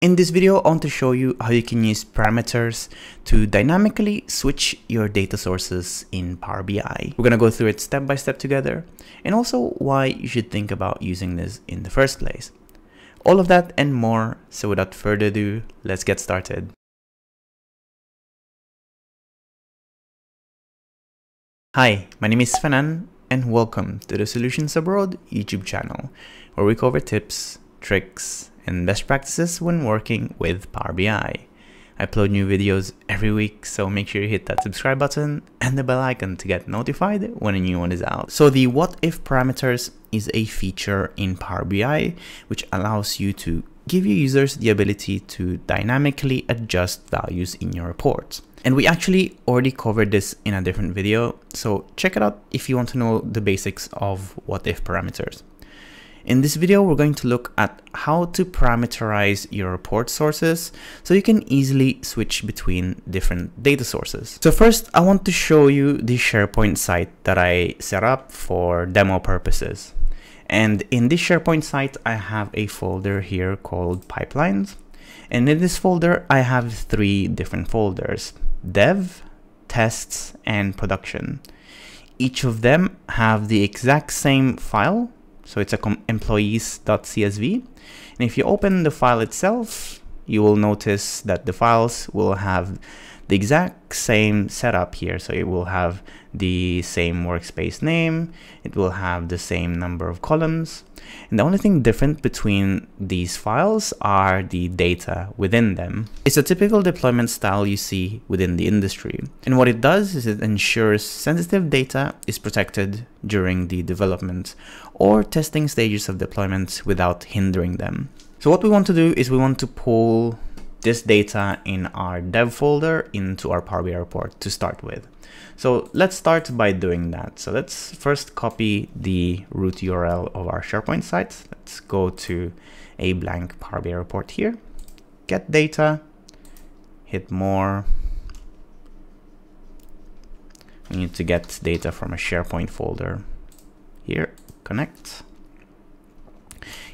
In this video, I want to show you how you can use parameters to dynamically switch your data sources in Power BI. We're going to go through it step by step together and also why you should think about using this in the first place. All of that and more. So without further ado, let's get started. Hi, my name is Fernan and welcome to the Solutions Abroad YouTube channel where we cover tips, tricks, and best practices when working with Power BI. I upload new videos every week, so make sure you hit that subscribe button and the bell icon to get notified when a new one is out. So the what if parameters is a feature in Power BI which allows you to give your users the ability to dynamically adjust values in your reports. And we actually already covered this in a different video, so check it out if you want to know the basics of what if parameters. In this video, we're going to look at how to parameterize your report sources so you can easily switch between different data sources. So first, I want to show you the SharePoint site that I set up for demo purposes. And in this SharePoint site, I have a folder here called pipelines. And in this folder, I have three different folders, dev, tests, and production. Each of them have the exact same file, so it's a employees.csv. And if you open the file itself, you will notice that the files will have the exact same setup here. So it will have the same workspace name, it will have the same number of columns. And the only thing different between these files are the data within them. It's a typical deployment style you see within the industry. And what it does is it ensures sensitive data is protected during the development or testing stages of deployment without hindering them. So what we want to do is we want to pull this data in our dev folder into our Power BI report to start with. So let's start by doing that. So let's first copy the root URL of our SharePoint site. Let's go to a blank Power BI report here, get data, hit more. We need to get data from a SharePoint folder here, connect.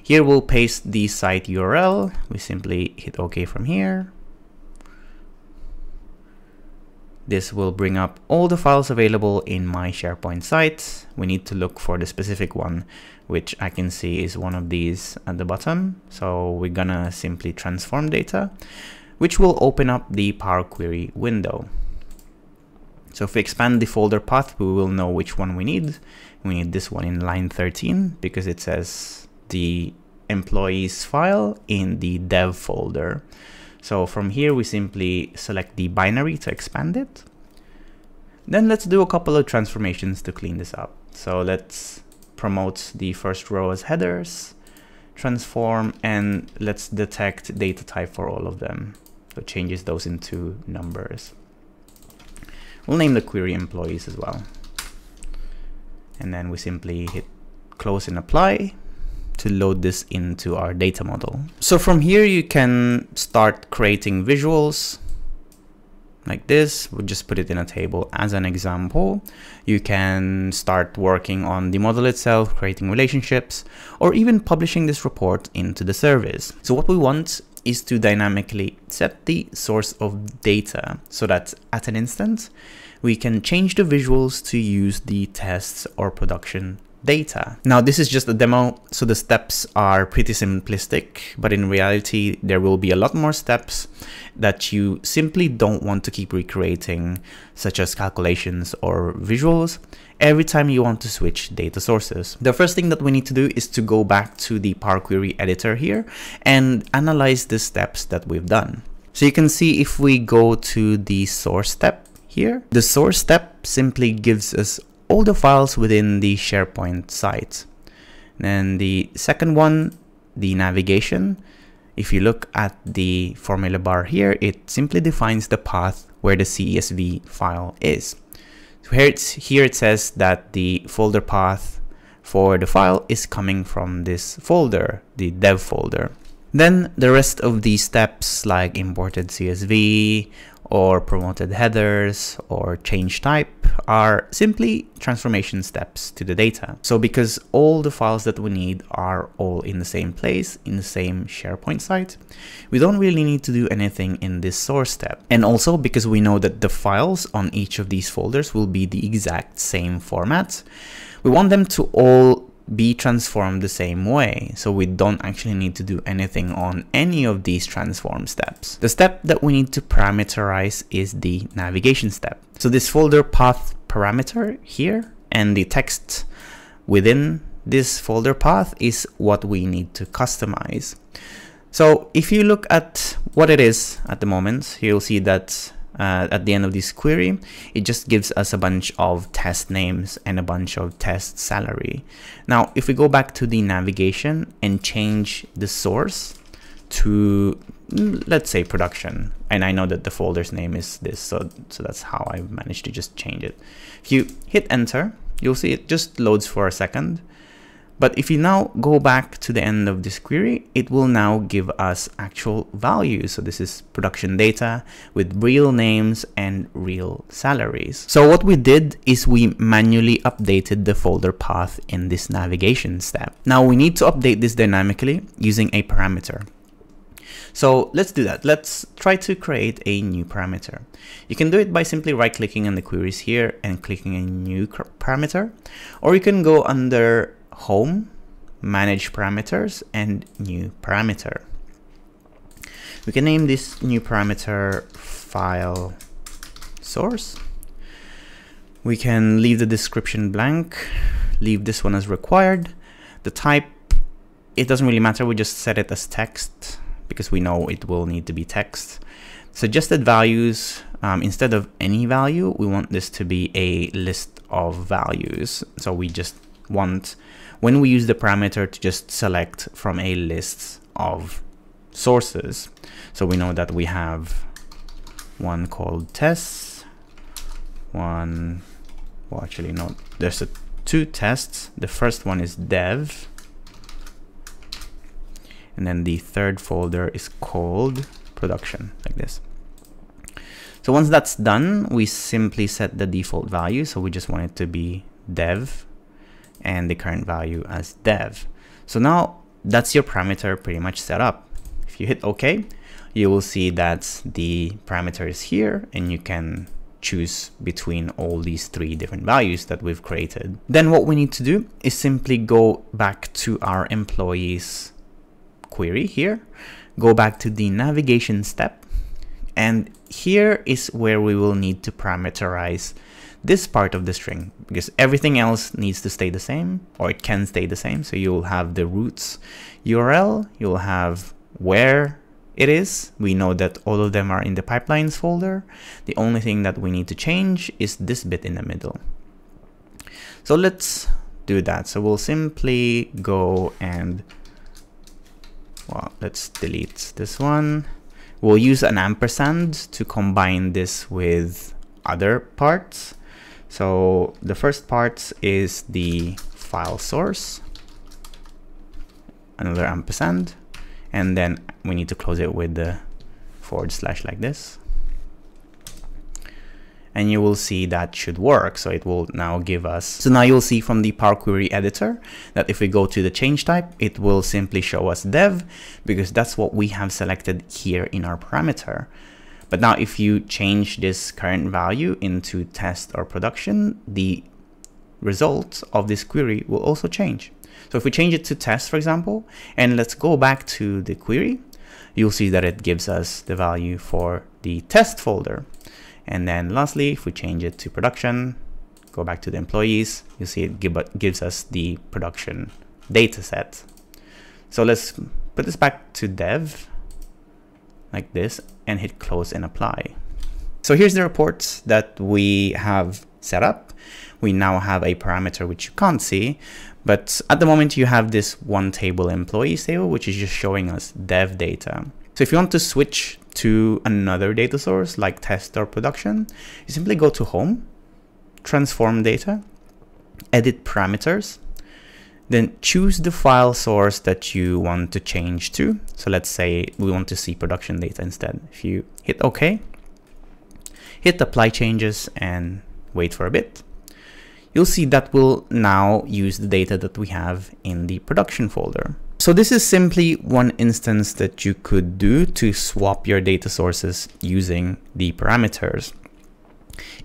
Here we'll paste the site URL. We simply hit OK from here. This will bring up all the files available in my SharePoint site. We need to look for the specific one, which I can see is one of these at the bottom. So we're gonna simply transform data, which will open up the Power Query window. So if we expand the folder path, we will know which one we need. We need this one in line 13 because it says the employees file in the dev folder. So from here, we simply select the binary to expand it. Then let's do a couple of transformations to clean this up. So let's promote the first row as headers, transform, and let's detect data type for all of them. So changes those into numbers. We'll name the query employees as well. And then we simply hit close and apply to load this into our data model. So from here, you can start creating visuals like this. We'll just put it in a table as an example. You can start working on the model itself, creating relationships, or even publishing this report into the service. So what we want is to dynamically set the source of data so that at an instant, we can change the visuals to use the tests or production data. Now this is just a demo, so the steps are pretty simplistic, but in reality there will be a lot more steps that you simply don't want to keep recreating, such as calculations or visuals, every time you want to switch data sources. The first thing that we need to do is to go back to the Power Query editor here and analyze the steps that we've done. So you can see if we go to the source step here, the source step simply gives us all the files within the SharePoint site. Then the second one, the navigation. If you look at the formula bar here, it simply defines the path where the CSV file is. So here, here it says that the folder path for the file is coming from this folder, the dev folder. Then the rest of these steps like imported CSV or promoted headers or change type are simply transformation steps to the data. So because all the files that we need are all in the same place, in the same SharePoint site, we don't really need to do anything in this source step. And also because we know that the files on each of these folders will be the exact same format, we want them to all be transformed the same way. So we don't actually need to do anything on any of these transform steps. The step that we need to parameterize is the navigation step. So this folder path parameter here and the text within this folder path is what we need to customize. So if you look at what it is at the moment, you'll see that uh, at the end of this query, it just gives us a bunch of test names and a bunch of test salary. Now, if we go back to the navigation and change the source to, mm, let's say production, and I know that the folder's name is this, so, so that's how I managed to just change it. If you hit enter, you'll see it just loads for a second but if you now go back to the end of this query, it will now give us actual values. So this is production data with real names and real salaries. So what we did is we manually updated the folder path in this navigation step. Now we need to update this dynamically using a parameter. So let's do that. Let's try to create a new parameter. You can do it by simply right clicking on the queries here and clicking a new parameter, or you can go under home, manage parameters, and new parameter. We can name this new parameter file source. We can leave the description blank, leave this one as required. The type, it doesn't really matter, we just set it as text because we know it will need to be text. Suggested values, um, instead of any value, we want this to be a list of values. So we just want when we use the parameter to just select from a list of sources. So we know that we have one called tests, one, well actually no, there's a, two tests. The first one is dev, and then the third folder is called production, like this. So once that's done, we simply set the default value. So we just want it to be dev and the current value as dev. So now that's your parameter pretty much set up. If you hit OK, you will see that the parameter is here and you can choose between all these three different values that we've created. Then what we need to do is simply go back to our employees query here, go back to the navigation step, and here is where we will need to parameterize this part of the string because everything else needs to stay the same or it can stay the same. So you'll have the roots URL, you'll have where it is. We know that all of them are in the pipelines folder. The only thing that we need to change is this bit in the middle. So let's do that. So we'll simply go and, well, let's delete this one. We'll use an ampersand to combine this with other parts. So the first part is the file source, another ampersand, and then we need to close it with the forward slash like this. And you will see that should work. So it will now give us, so now you'll see from the Power Query editor that if we go to the change type, it will simply show us dev because that's what we have selected here in our parameter. But now if you change this current value into test or production, the result of this query will also change. So if we change it to test, for example, and let's go back to the query, you'll see that it gives us the value for the test folder. And then lastly, if we change it to production, go back to the employees, you'll see it give, gives us the production data set. So let's put this back to dev like this and hit close and apply. So here's the reports that we have set up. We now have a parameter which you can't see, but at the moment you have this one table employees table, which is just showing us dev data. So if you want to switch to another data source like test or production, you simply go to home, transform data, edit parameters, then choose the file source that you want to change to. So let's say we want to see production data instead. If you hit OK, hit apply changes and wait for a bit, you'll see that will now use the data that we have in the production folder. So this is simply one instance that you could do to swap your data sources using the parameters.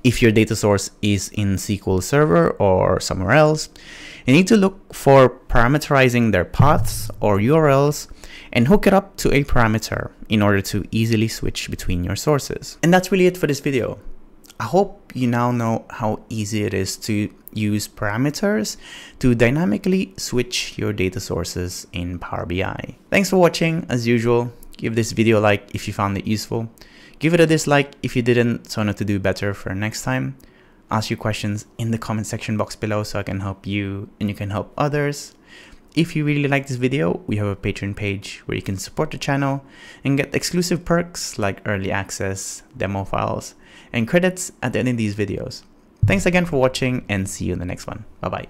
If your data source is in SQL Server or somewhere else, you need to look for parameterizing their paths or URLs and hook it up to a parameter in order to easily switch between your sources. And that's really it for this video. I hope you now know how easy it is to use parameters to dynamically switch your data sources in Power BI. Thanks for watching. As usual, give this video a like if you found it useful. Give it a dislike if you didn't, so I know to do better for next time. Ask your questions in the comment section box below so I can help you and you can help others. If you really like this video, we have a Patreon page where you can support the channel and get exclusive perks like early access, demo files, and credits at the end of these videos. Thanks again for watching and see you in the next one. Bye bye.